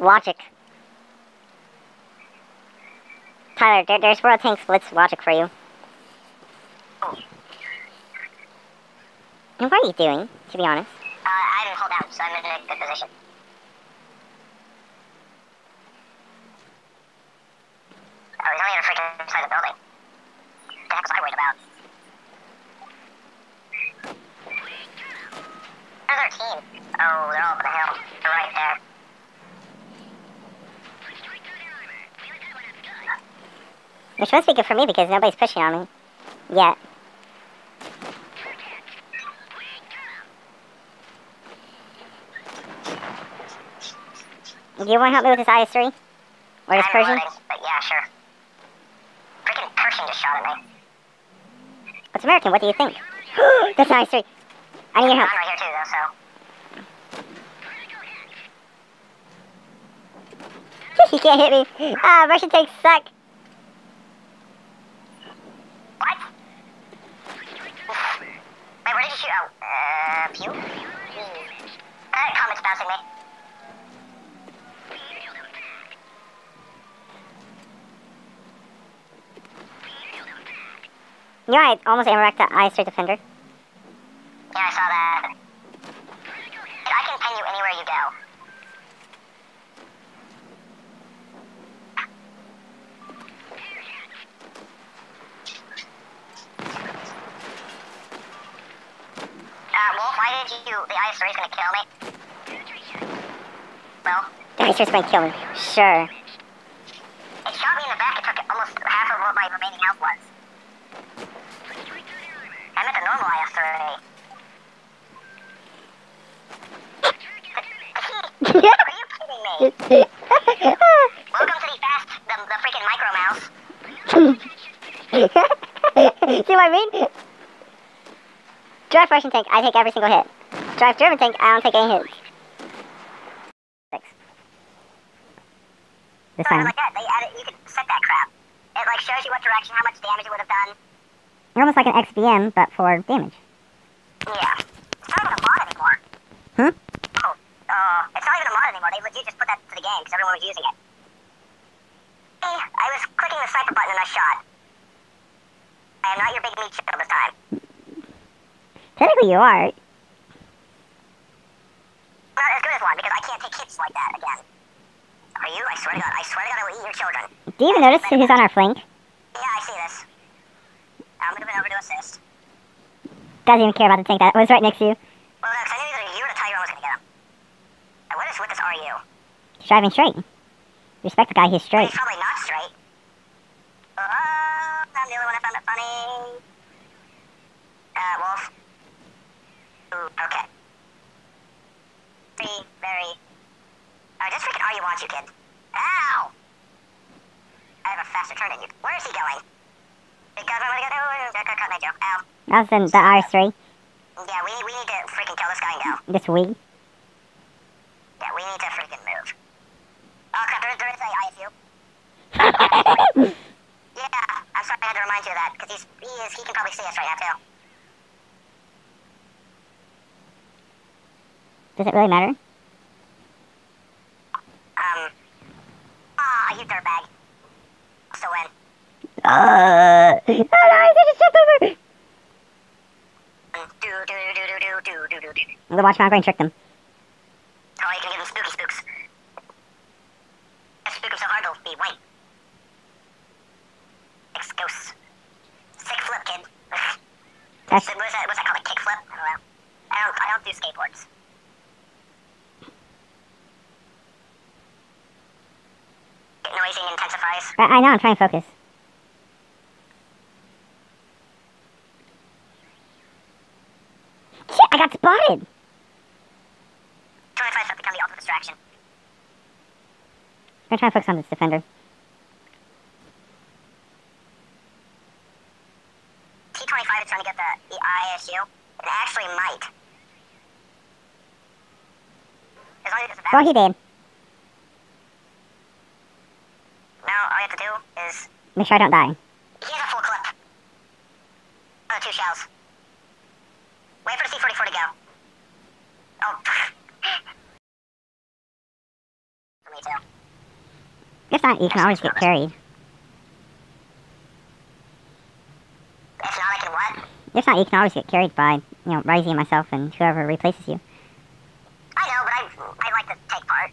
logic. Tyler, there, there's World Tank Splits logic for you. And what are you doing, to be honest? Uh, I didn't hold out, so I'm in a good position. Oh, he's only on the freaking side the building. What the heck was I worried about? Where's our team? Oh, they're all over the hill. They're right there. Which must be good for me because nobody's pushing on me. Yet. Do you want to help me with this IS-3? Or this I'm Pershing? loading, but yeah, sure. Freaking Pershing just shot at me. What's American? What do you think? That's an IS-3. I need your help. I'm right here too, though, so. he can't hit me. Ah, Russian tanks suck. What? Wait, where did you shoot? Oh, uh, pew? Uh, comments bouncing me. You know, I almost aim-wrecked the IS-3 Defender. Yeah, I saw that. I can pin you anywhere you go. Uh, Wolf, why did you... The IS-3 is gonna kill me? Well, The IS-3's going to kill me. Sure. it shot me in the back. It took almost half of what my remaining health was. I meant the normal IS-3. Are you kidding me? Welcome to the fast, the, the freaking micro mouse. See what I mean? Drive Russian tank, I take every single hit. Drive German tank, I don't take any hits. Six. This So time. like that, they added, you could set that crap. It like shows you what direction, how much damage it would have done. You're almost like an XVM, but for damage. Yeah. It's not even a mod anymore. Huh? Oh, uh, it's not even a mod anymore. They legit just put that to the game because everyone was using it. Hey, I was clicking the sniper button and I shot. I am not your big meat shield this time. Technically, you are. Not as good as one because I can't take hits like that again. Are you? I swear to God. I swear to God, I will eat your children. Do you even notice who's on our flank? Yeah, I see this. I'm moving over to assist. Doesn't even care about the tank that was right next to you. Well, no, I knew either you or the Tyrone was gonna get him. And what is with this RU? He's driving straight. Respect the guy, he's straight. He's probably not straight. Oh, I'm the only one that found it funny. Uh, Wolf. Ooh, okay. Very, very. Oh, just freaking RU wants you, kid. Ow! I have a faster turn than you. Where is he going? That was the, the IS-3. Yeah, we, we need to freaking kill this guy and go. This we. Yeah, we need to freaking move. Oh crap, there, there is a ISU. Yeah, I'm sorry I had to remind you of that, because he's he is he can probably see us right now too. Does it really matter? Um Ah, you dirtbag. Still win. Uh, oh no, I said just jumped over! Well, the Watchman Brain tricked them. Oh, you can give them spooky spooks. That spook so hard they'll be white. Six ghosts. Sick flip, kid. That's... What's that, what's that called, a kick flip? I don't know. I don't, I don't do skateboards. Get noisy intensifies. I, I know, I'm trying to focus. I got spotted! Twenty-five have become the ultimate distraction. I'm trying to focus on this defender. T-25 is trying to get the, the ISU. It actually might. As long as it's a Well, he did. Now all you have to do is Make sure I don't die. he has a full clip. Another two shells. Wait for the C-44 to go. Oh. Me too. If not, you can always get carried. If not, I can what? If not, you can always get carried by, you know, Risey and myself and whoever replaces you. I know, but I I like to take part.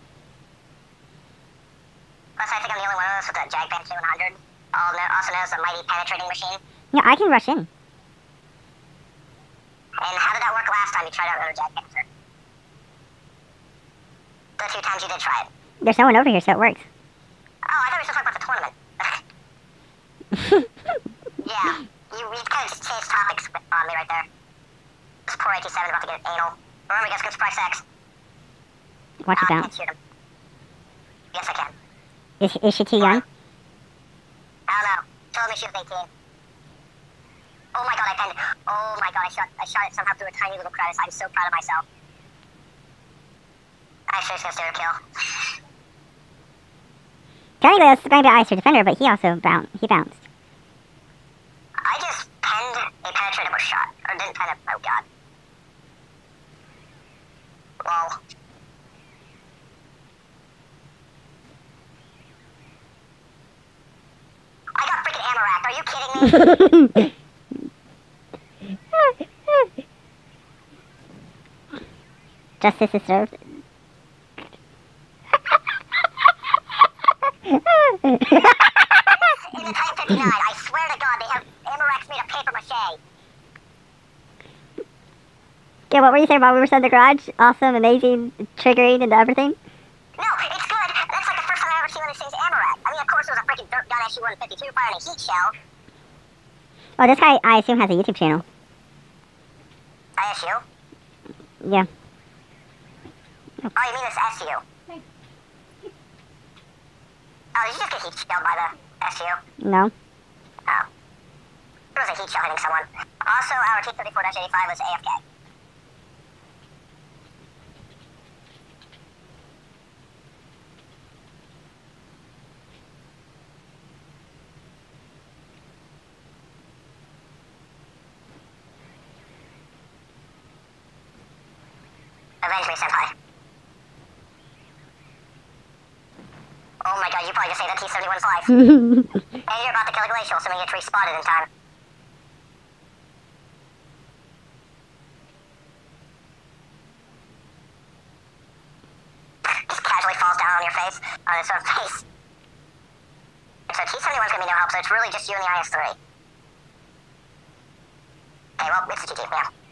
Plus, I think I'm the only one of us with a Jagpan 200, all kno- also known as the Mighty Penetrating Machine. Yeah, I can rush in. And how did that work last time you tried out another Jagpan, The two times you did try it. There's no one over here, so it works. Oh, I thought we were still talking about the tournament. yeah, you, you kind of just changed topics on me right there. This poor 87 about to get anal. Remember, guys, good surprise sex. Watch it ah, I down. can't shoot him. Yes, I can. Is, is she too young? I don't know. Told me she was 18. Oh my god, I penned. Oh my god, I shot I shot it somehow through a tiny little crevice. I'm so proud of myself. I sure gonna steer kill. Technically, that's going to be Ice Defender, but he also bounced. He bounced. I just penned a penetratable shot. Or didn't pen it. Oh god. Lol. I got freaking ammo rack. Are you kidding me? Justice is served. In the Type 59, I swear to God, they have ammo racks made of paper mache. Okay, what were you while we were in the garage? Awesome, amazing, triggering, and everything? No, it's good. That's like the first time I've ever seen one of these things ammo rack. I mean, of course, it was a freaking dirt gun SU-152 firing a heat shell. Oh, this guy, I assume, has a YouTube channel. I ISU? Yeah. Oh, you mean this SU? Oh, did you just get heat shelled by the SU? No? Oh. It was a heat shell hitting someone. Also, our T-34-85 was AFK. Avenge me, Senpai. Oh my god, you probably just saved that T-71's life. And you're about to kill a glacial, assuming it's respotted in time. Just casually falls down on your face, on its own face. So T-71's gonna be no help, so it's really just you and the IS-3. Okay, well, it's a GG, yeah.